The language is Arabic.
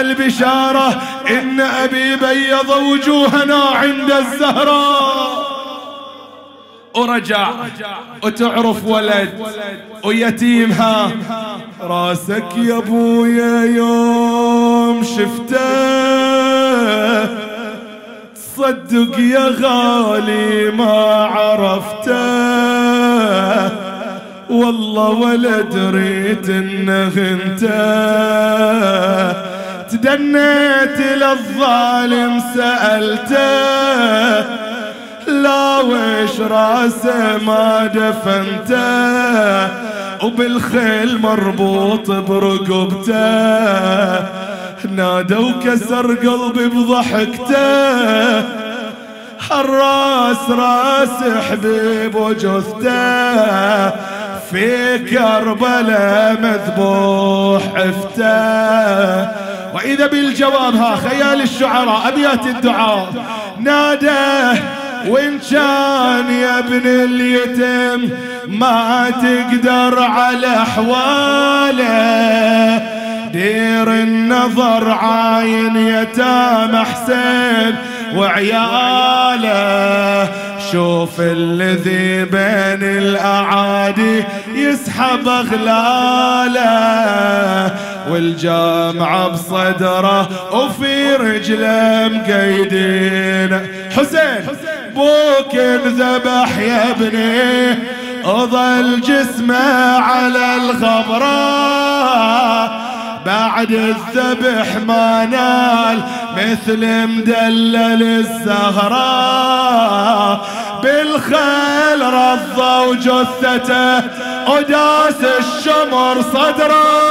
البشارة إن أبي بيض وجوهنا عند الزهراء. ورجع وتعرف ولد ويتيمها. راسك يا أبويا يوم شفته. صدق يا غالي ما عرفته. والله ولا دريت إنه انت تدنيت للظالم سألته لا وش رأسه ما دفنته وبالخيل مربوط برقبته. نادى وكسر قلبي بضحكته الراس راس حبيب وجثته. في كربلاء مذبوح افته وإذا بالجواب ها خيال الشعراء أبيات الدعاء. نادى وإن كان يا ابن اليتم ما تقدر على أحواله دير النظر عاين يتام حسين وعياله. شوف الذي بين الأعادي يسحب أغلاله. والجامعة بصدره وفي رجله مقيدين. حسين بوك انذبح يا ابني. وظل جسمه على الغبراء بعد الذبح ما نال مثل مدلل الزهراء بالخيل رضى وجثته وداس الشمر صدره.